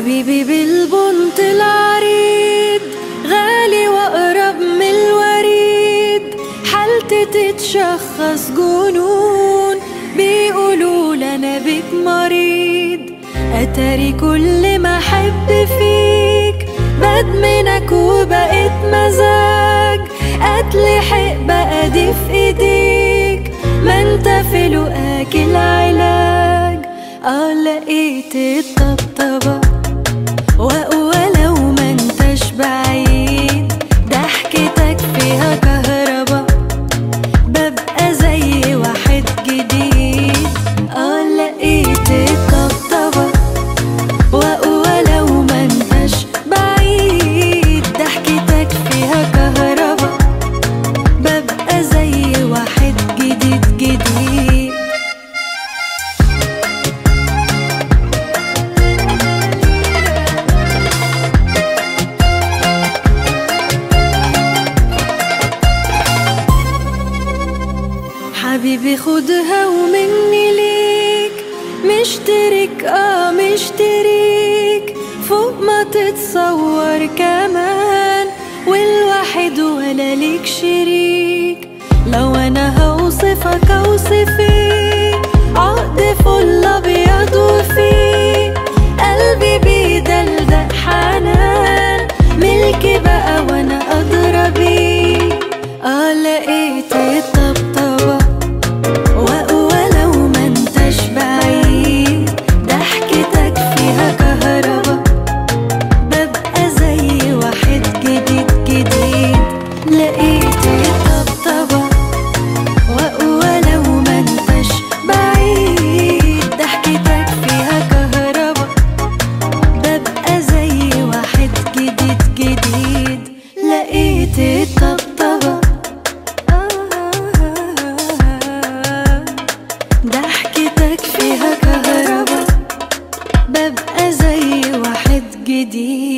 حبيبي بالبنط العريض غالي وأقرب من الوريد. حالتي تتشخص جنون بيقولوا أنا بيك مريض. أتاري كل ما أحب فيك بدمنك وبقيت مزاج. أتلحق بقى دي في إيديك ما أنت في لقاك العلاج. آه لقيت الطبطبة. حبيبي خدها ومني ليك. مشترك آه مشترك فوق ما تتصور كمان. والواحد ولا ليك شريك. لو أنا هوصفك dividir.